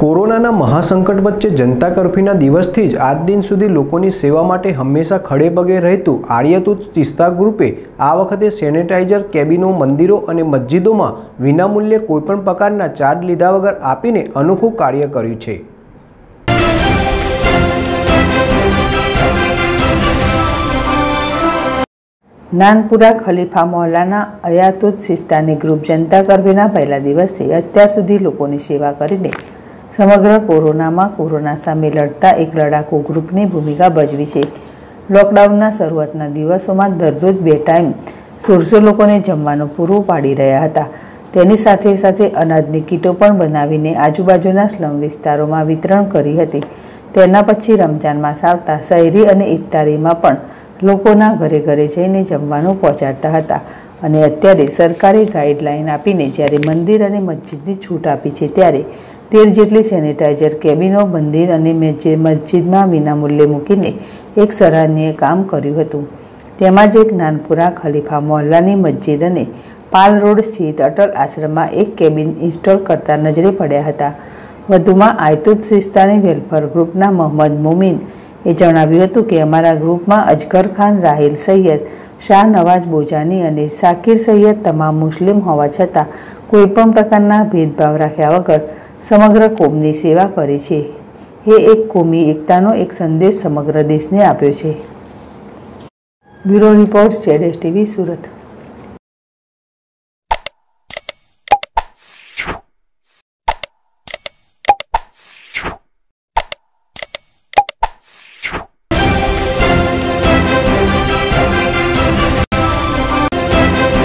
કોરોનાના મહાસંકટ વચ્ચે જનતા કર્ફ્યુના દિવસથી જ આજ દિન સુધી લોકોની સેવા માટે હંમેશા ખડે પગે રહેતું આર્યતુત ચિસ્તા ગ્રુપે આ વખતે સેનેટાઇઝર કેબિનો, મંદિરો અને મસ્જિદોમાં વિનામૂલ્યે કોઈપણ પ્રકારના ચાર્જ લીધા વગર આપીને અનોખું કાર્ય કર્યું છે. નાનપુરા ખલીફા મોહલ્લાના અયાતુત સિસ્તાની ગ્રુપ જનતા કર્ફ્યુના પહેલા દિવસથી અત્યાર સુધી લોકોની સેવા કરીને સમગ્ર કોરોનામાં કોરોના સામે લડતા એક લડાકુ ગ્રુપની ભૂમિકા ભજવી છે. લોકડાઉનના શરૂઆતના દિવસોમાં દરરોજ બે ટાઈમ સોળસો લોકોને જમવાનું પૂરું પાડી રહ્યા હતા. તેની સાથે સાથે અનાજની કીટો પણ બનાવીને આજુબાજુના સ્લમ વિસ્તારોમાં વિતરણ કરી હતી. તેના પછી રમજાન માસ આવતા શહેરી અને ઇફતારીમાં પણ લોકોના ઘરે ઘરે જઈને જમવાનું પહોંચાડતા હતા અને અત્યારે સરકારે ગાઈડલાઈન આપીને જ્યારે મંદિર અને મસ્જિદની છૂટ આપી છે ત્યારે તેર જેટલી સેનિટાઈઝર, કેબિનો, મંદિર અને મસ્જિદમાં વિનામૂલ્યે મૂકીને એક સરાહનીય કામ કર્યું હતું. તેમાં જ એક નાનપુરા ખલીફા મોહલ્લાની મસ્જિદ અને પાલ રોડ સ્થિત અટલ આશ્રમમાં એક કેબિન ઇન્સ્ટોલ કરતા નજરે પડ્યા હતા. વધુમાં આયતુત સિસ્તાની વેલફેર ગ્રુપના મોહમ્મદ મુમીન એ જણાવ્યું હતું કે અમારા ગ્રુપમાં અજગર ખાન, રાહિલ સૈયદ, શાહ નવાઝ બોજાની અને સાકિર સૈયદ તમામ મુસ્લિમ હોવા છતાં કોઈપણ પ્રકારના ભેદભાવ રાખ્યા વગર સમગ્ર કોમની સેવા કરે છે. એ એક કોમી એકતાનો એક સંદેશ સમગ્ર દેશને આપ્યો છે. બ્યુરો રિપોર્ટ, જેડેશ ટીવી, સુરત.